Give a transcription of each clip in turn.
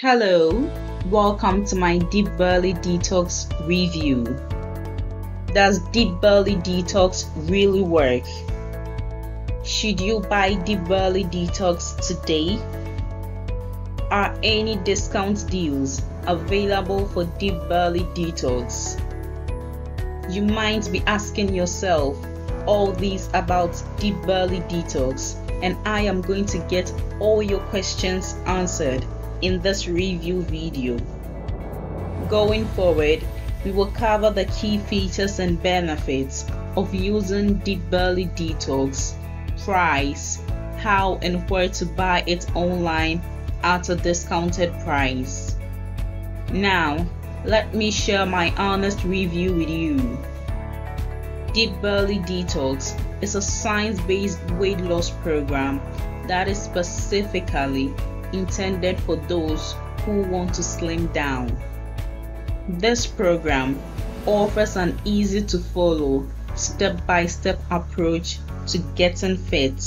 Hello, welcome to my Deep Belly Detox review. Does Deep Belly Detox really work? Should you buy Deep Belly Detox today? Are any discount deals available for Deep Belly Detox? You might be asking yourself all these about Deep Belly Detox, and I am going to get all your questions answered in this review video. Going forward, we will cover the key features and benefits of using Deep Belly Detox, price, how and where to buy it online at a discounted price. Now, let me share my honest review with you. Deep Belly Detox is a science based weight loss program that is specifically intended for those who want to slim down. This program offers an easy to follow, step by step approach to getting fit.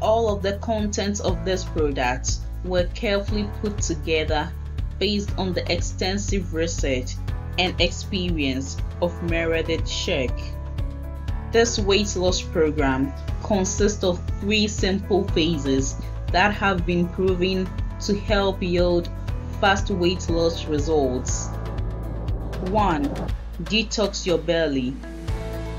All of the contents of this product were carefully put together based on the extensive research and experience of Meredith Shirk. This weight loss program consists of three simple phases that have been proven to help yield fast weight loss results. 1. Detox your belly.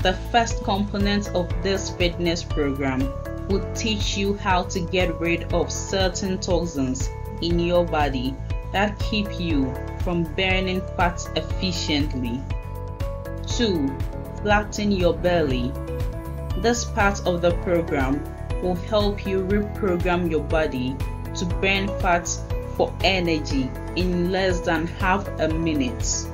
The first component of this fitness program will teach you how to get rid of certain toxins in your body that keep you from burning fat efficiently. 2. Flatten your belly. This part of the program will help you reprogram your body to burn fat for energy in less than half a minute.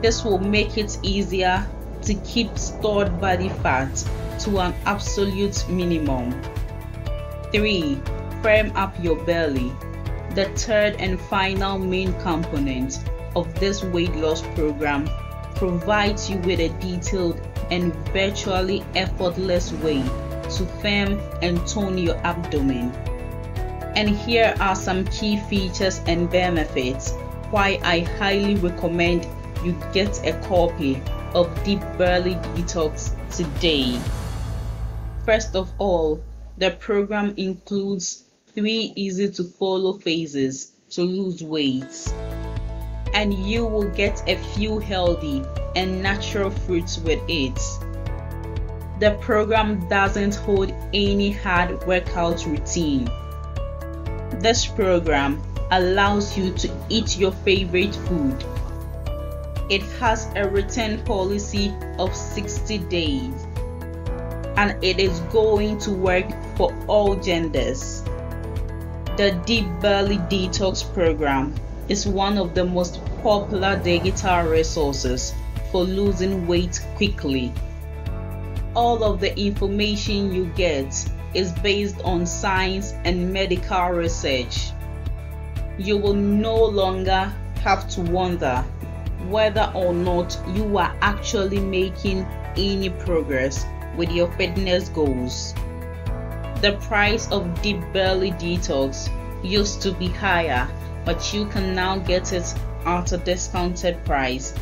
This will make it easier to keep stored body fat to an absolute minimum. 3. Firm up your belly. The third and final main component of this weight loss program provides you with a detailed and virtually effortless way to firm and tone your abdomen. And here are some key features and benefits why I highly recommend you get a copy of Deep Belly Detox today. First of all, the program includes three easy to follow phases to lose weight. And you will get a few healthy and natural fruits with it the program doesn't hold any hard workout routine. This program allows you to eat your favorite food. It has a return policy of 60 days and it is going to work for all genders. The Deep Belly Detox program is one of the most popular digital resources for losing weight quickly all of the information you get is based on science and medical research. You will no longer have to wonder whether or not you are actually making any progress with your fitness goals. The price of Deep Belly Detox used to be higher, but you can now get it at a discounted price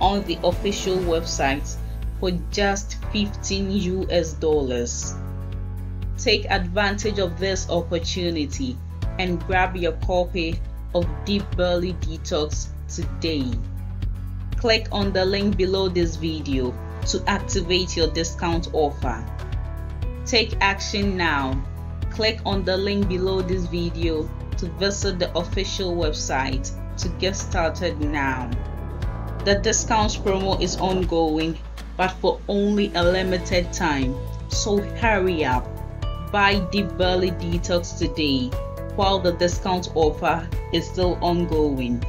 on the official website for just 15 US dollars. Take advantage of this opportunity and grab your copy of Deep Belly Detox today. Click on the link below this video to activate your discount offer. Take action now. Click on the link below this video to visit the official website to get started now. The discount promo is ongoing but for only a limited time. So hurry up. Buy Deep Belly Detox today while the discount offer is still ongoing.